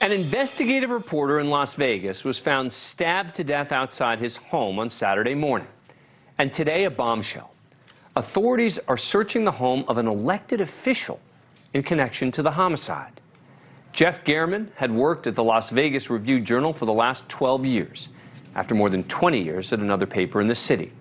An investigative reporter in Las Vegas was found stabbed to death outside his home on Saturday morning. And today, a bombshell. Authorities are searching the home of an elected official in connection to the homicide. Jeff German had worked at the Las Vegas Review Journal for the last 12 years, after more than 20 years at another paper in the city.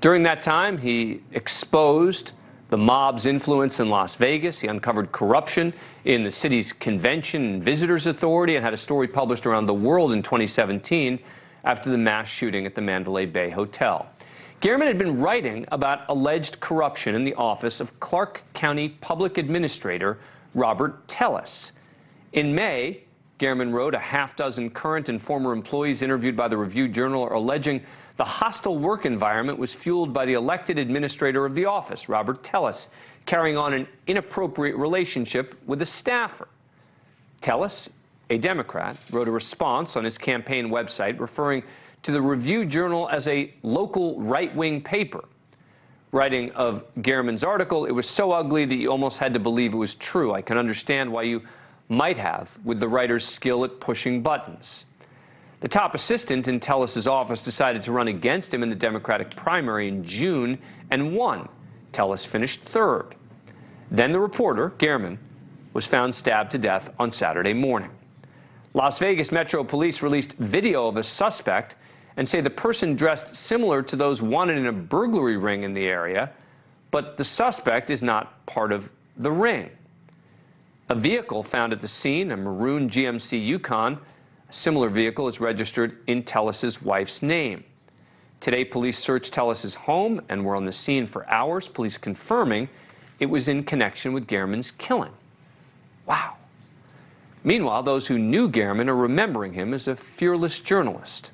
During that time, he exposed the mob's influence in Las Vegas. He uncovered corruption in the city's Convention and Visitors Authority and had a story published around the world in 2017 after the mass shooting at the Mandalay Bay Hotel. German had been writing about alleged corruption in the office of Clark County Public Administrator Robert Telles. In May, German wrote a half dozen current and former employees interviewed by the Review Journal are alleging the hostile work environment was fueled by the elected administrator of the office, Robert Telles, carrying on an inappropriate relationship with a staffer. Telles, a Democrat, wrote a response on his campaign website referring to the Review Journal as a local right wing paper. Writing of German's article, it was so ugly that you almost had to believe it was true. I can understand why you might have with the writer's skill at pushing buttons. The top assistant in Telles's office decided to run against him in the Democratic primary in June and won. Telles finished third. Then the reporter, German, was found stabbed to death on Saturday morning. Las Vegas Metro Police released video of a suspect and say the person dressed similar to those wanted in a burglary ring in the area, but the suspect is not part of the ring. A vehicle found at the scene, a maroon GMC Yukon, similar vehicle is registered in Telles's wife's name. Today, police searched Telles's home and were on the scene for hours, police confirming it was in connection with German's killing. Wow. Meanwhile, those who knew German are remembering him as a fearless journalist.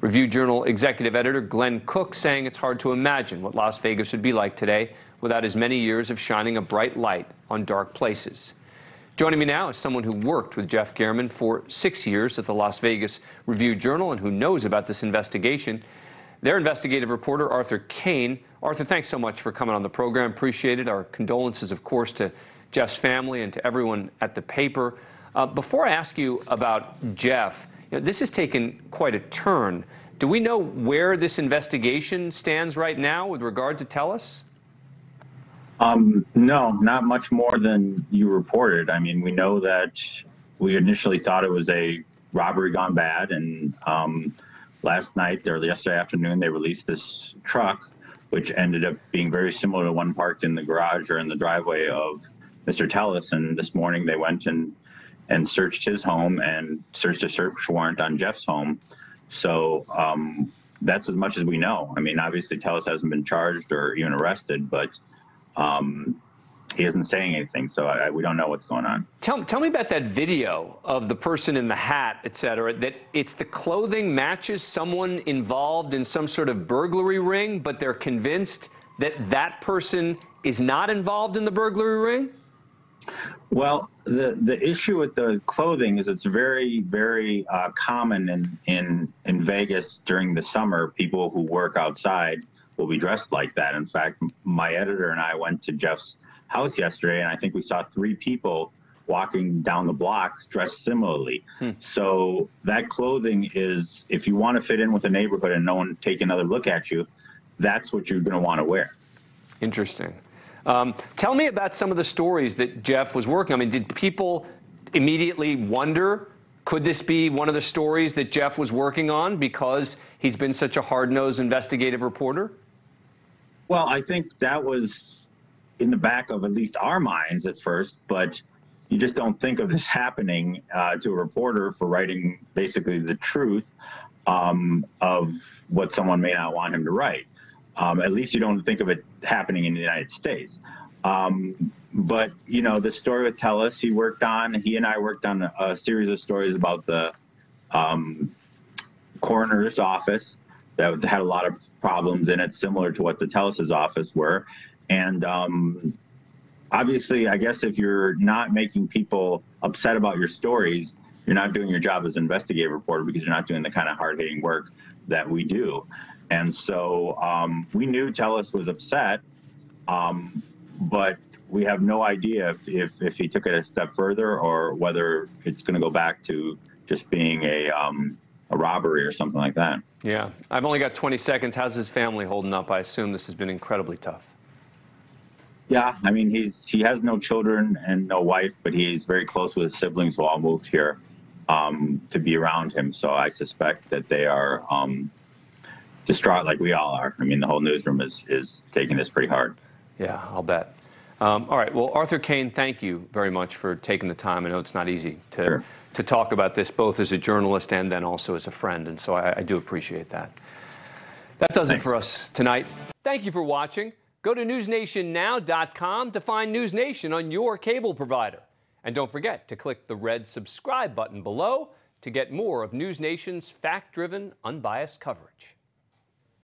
Review Journal executive editor Glenn Cook saying it's hard to imagine what Las Vegas would be like today without his many years of shining a bright light on dark places. Joining me now is someone who worked with Jeff German for six years at the Las Vegas Review Journal and who knows about this investigation. Their investigative reporter, Arthur Kane. Arthur, thanks so much for coming on the program. Appreciate it. Our condolences, of course, to Jeff's family and to everyone at the paper. Uh, before I ask you about Jeff, you know, this has taken quite a turn. Do we know where this investigation stands right now with regard to Telles? Um, no, not much more than you reported. I mean, we know that we initially thought it was a robbery gone bad, and um, last night or yesterday afternoon they released this truck, which ended up being very similar to one parked in the garage or in the driveway of Mr. Telles. And this morning they went and and searched his home and searched a search warrant on Jeff's home. So um, that's as much as we know. I mean, obviously Telles hasn't been charged or even arrested, but um, he isn't saying anything, so I, we don't know what's going on. Tell, tell me about that video of the person in the hat, et cetera, that it's the clothing matches someone involved in some sort of burglary ring, but they're convinced that that person is not involved in the burglary ring? Well, the the issue with the clothing is it's very very uh, common in in in Vegas during the summer. People who work outside will be dressed like that. In fact, my editor and I went to Jeff's house yesterday, and I think we saw three people walking down the blocks dressed similarly. Hmm. So that clothing is, if you want to fit in with the neighborhood and no one take another look at you, that's what you're going to want to wear. Interesting. Um, tell me about some of the stories that Jeff was working. I mean, did people immediately wonder could this be one of the stories that Jeff was working on because he's been such a hard nosed investigative reporter? Well, I think that was in the back of at least our minds at first, but you just don't think of this happening uh, to a reporter for writing basically the truth um, of what someone may not want him to write. Um, at least you don't think of it happening in the United States. Um, but you know, the story with Telles, he worked on. He and I worked on a, a series of stories about the um, coroner's office that had a lot of problems in it, similar to what the Telles's office were. And um, obviously, I guess if you're not making people upset about your stories, you're not doing your job as an investigative reporter because you're not doing the kind of hard hitting work that we do. And so um, we knew Telles was upset, um, but we have no idea if, if, if he took it a step further or whether it's going to go back to just being a, um, a robbery or something like that. Yeah. I've only got 20 seconds. How's his family holding up? I assume this has been incredibly tough. Yeah, I mean, he's he has no children and no wife, but he's very close with his siblings who all moved here um, to be around him. So I suspect that they are um, distraught like we all are. I mean, the whole newsroom is is taking this pretty hard. Yeah, I'll bet. Um, all right. Well, Arthur Kane, thank you very much for taking the time. I know it's not easy to Sure. to talk about this both as a journalist and then also as a friend, and so I, I do appreciate that. That does Thanks. it for us tonight. Thank you for watching. Go to newsnationnow.com to find News Nation on your cable provider. And don't forget to click the red subscribe button below to get more of News Nation's fact driven, unbiased coverage.